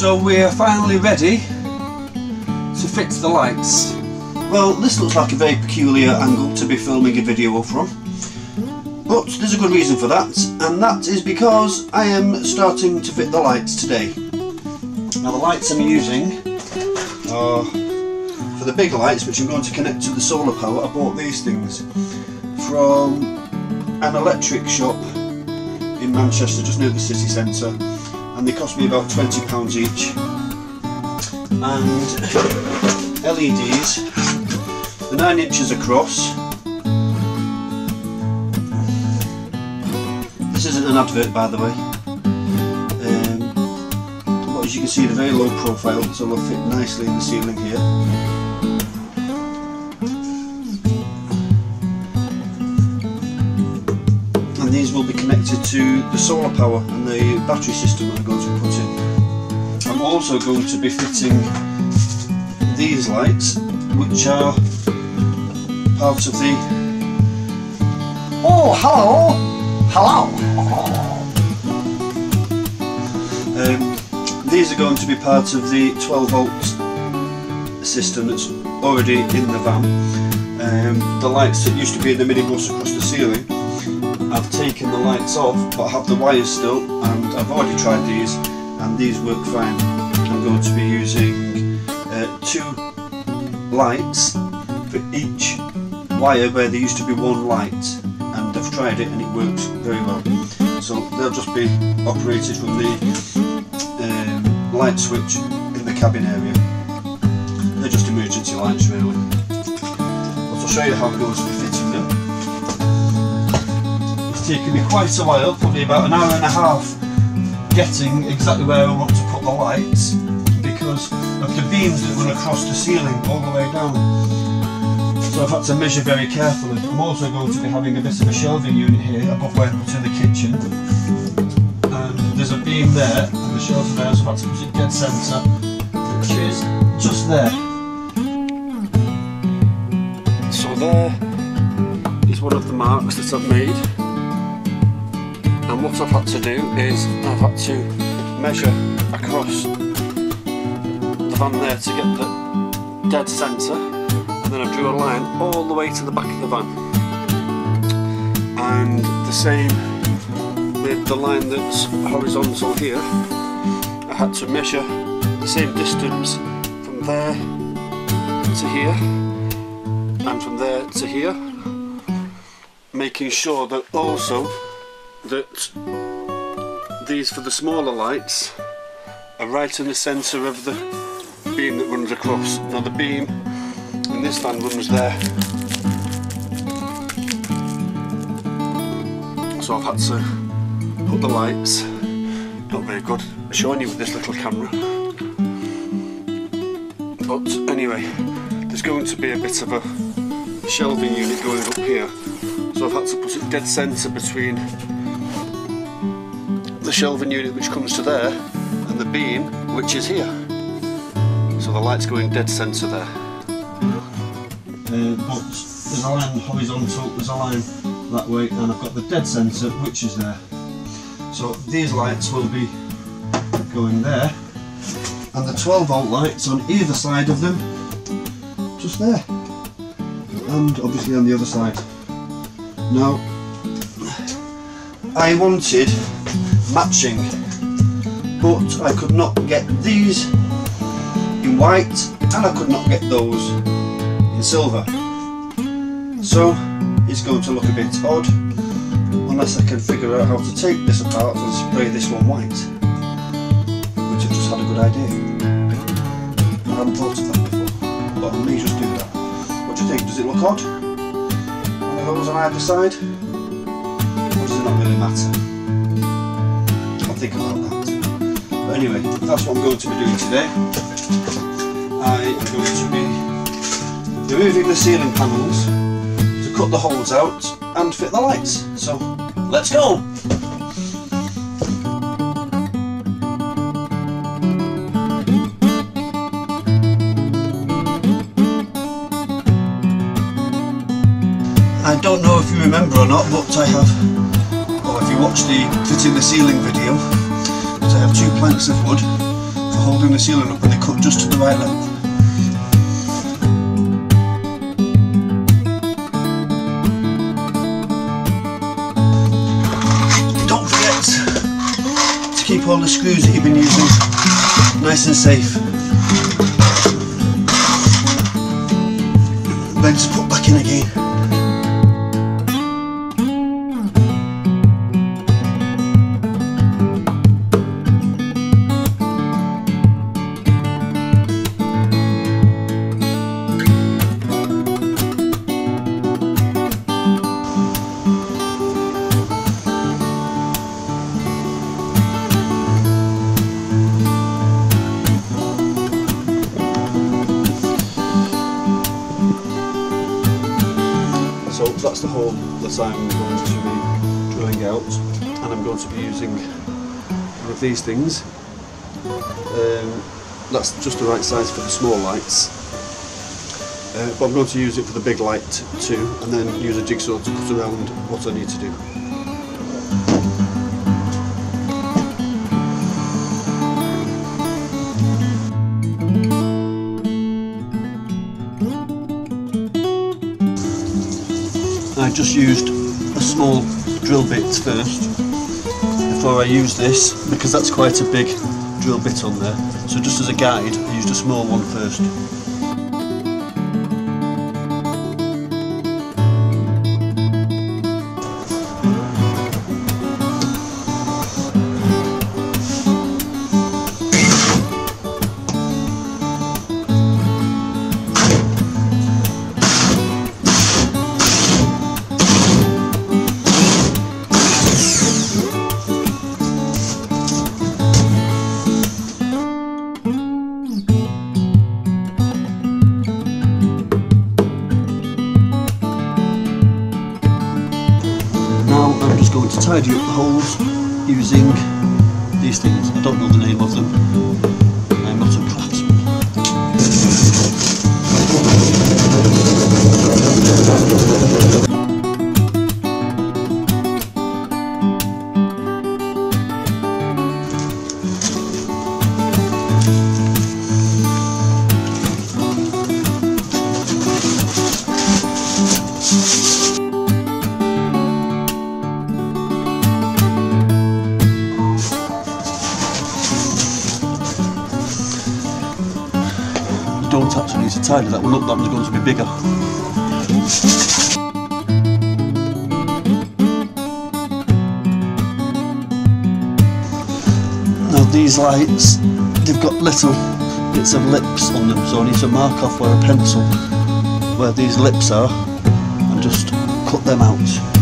So we're finally ready to fit the lights. Well, this looks like a very peculiar angle to be filming a video from. But there's a good reason for that, and that is because I am starting to fit the lights today. Now the lights I'm using are for the big lights which I'm going to connect to the solar power. I bought these things from an electric shop in Manchester just near the city centre and they cost me about £20 each. And LEDs the 9 inches across. This isn't an advert by the way. Um, but as you can see they're very low profile so they'll fit nicely in the ceiling here connected to the solar power and the battery system that I'm going to put in. I'm also going to be fitting these lights which are part of the Oh, hello! Hello! um, these are going to be part of the 12 volt system that's already in the van. Um, the lights that used to be in the minibus across the ceiling I've taken the lights off but I have the wires still and I've already tried these and these work fine. I'm going to be using uh, two lights for each wire where there used to be one light and I've tried it and it works very well. So they'll just be operated from the um, light switch in the cabin area. They're just emergency lights really. I'll show you how it goes fitting them taken me quite a while, probably about an hour and a half, getting exactly where I want to put the lights because of the beams that run across the ceiling all the way down. So I've had to measure very carefully. I'm also going to be having a bit of a shelving unit here above where I put in the kitchen. And there's a beam there, and the shelves there, so I've had to put it dead centre, which is just there. So there is one of the marks that I've made and what I've had to do is I've had to measure across the van there to get the dead centre and then I drew a line all the way to the back of the van. And the same with the line that's horizontal here I had to measure the same distance from there to here and from there to here making sure that also that these for the smaller lights are right in the centre of the beam that runs across. Now the beam in this van runs there. So I've had to put the lights, not very good showing you with this little camera. But anyway, there's going to be a bit of a shelving unit going up here. So I've had to put it dead centre between the shelving unit which comes to there and the beam which is here. So the light's going dead centre there. Uh, but there's a line horizontal, there's a line that way and I've got the dead centre which is there. So these lights will be going there and the 12 volt lights on either side of them just there and obviously on the other side. Now I wanted matching but I could not get these in white and I could not get those in silver so it's going to look a bit odd unless I can figure out how to take this apart and spray this one white which I just had a good idea I hadn't thought of that before but I may just do that what do you think, does it look odd? One of those on either side? Or does it not really matter? About that. But anyway, that's what I'm going to be doing today. I am going to be removing the ceiling panels to cut the holes out and fit the lights. So, let's go! I don't know if you remember or not, but I have if you watch the fitting the ceiling video, I have two planks of wood for holding the ceiling up and they cut just to the right length. Don't forget to keep all the screws that you've been using nice and safe. Then to put back in again. That I'm going to be drilling out and I'm going to be using one of these things. Um, that's just the right size for the small lights. Uh, but I'm going to use it for the big light too and then use a jigsaw to cut around what I need to do. I just used a small drill bit first before I use this because that's quite a big drill bit on there. So just as a guide, I used a small one first. Going to tidy up the holes using these things. I don't know the name of them. I'm not a craftsman. Actually to tidy that one up, that one's going to be bigger. Now these lights, they've got little bits of lips on them, so I need to mark off with a pencil, where these lips are, and just cut them out.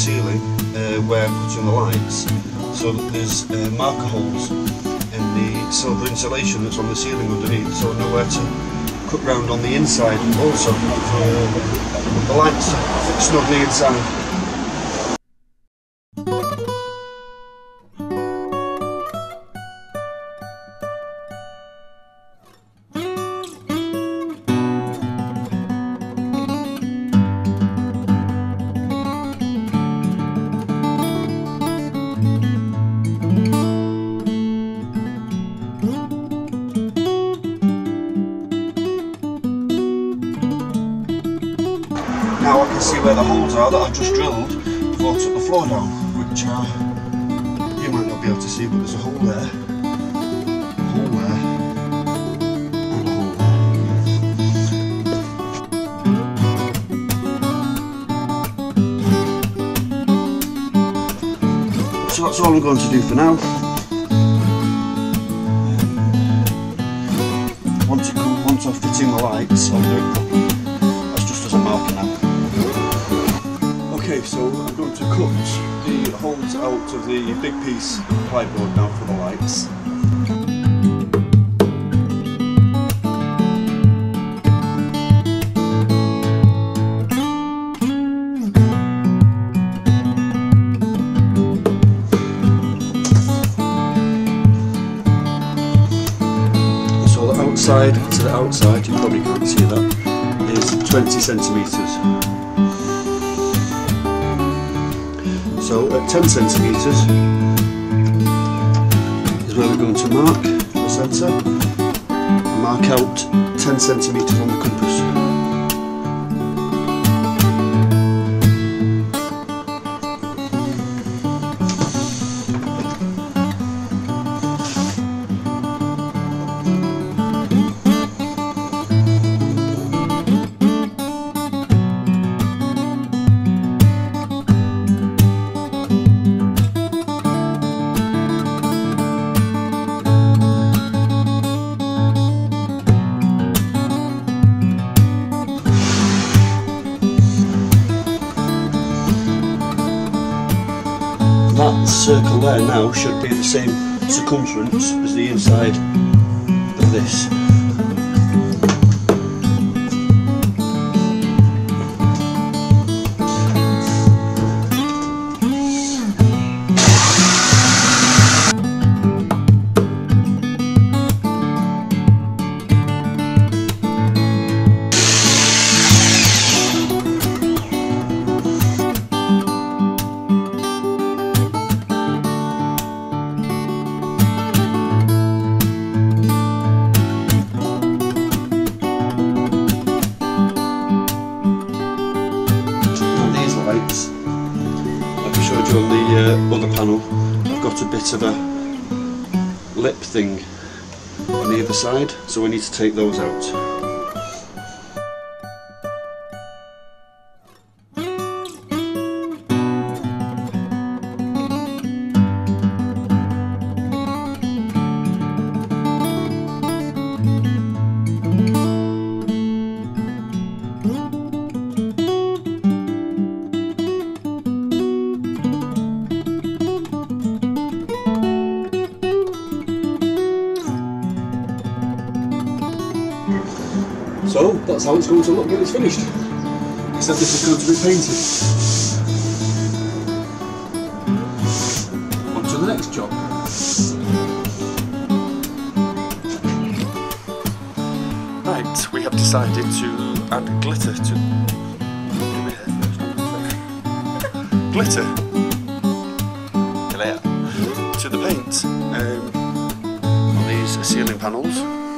Ceiling uh, where I'm putting the lights so that there's uh, marker holes in the silver insulation that's on the ceiling underneath so I know where to cut round on the inside also for the lights snugly inside. Where the holes are that I've just drilled before I took the floor down, which are, you might not be able to see, but there's a hole there, a hole there, and a hole there. So that's all I'm going to do for now. Once, it come, once I've fitting the lights, I'll do it properly. That's just as a marker now. Okay, so I'm going to cut the holes out of the big piece of plyboard now for the lights. So the outside to the outside, you probably can't see that, is 20 centimetres. So at 10 centimetres is where we're going to mark the centre. Mark out 10 centimetres on the compass. Circle there now should be the same circumference as the inside of this. Either side, so we need to take those out. Going to look when it's finished. Except this is going to be painted. On to the next job. Right, we have decided to add glitter to. glitter. To the paint um, on these ceiling panels.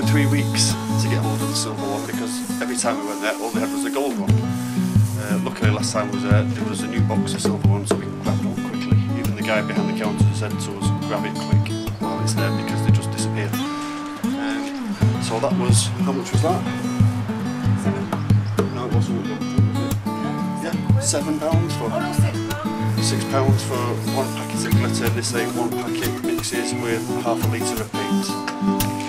Or three weeks to get hold of the silver one because every time we went there, all they had was the gold one. Uh, luckily, last time was there, there was a new box of silver ones, so we grabbed one quickly. Even the guy behind the counter said to us, "Grab it quick while it's there because they just disappear." Um, so that was how much was that? No, it wasn't. Was it? Yeah, seven pounds for Oh no, six pounds. six pounds for one packet of glitter. They say one packet mixes with half a litre of paint.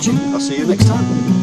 Watching. I'll see you next time.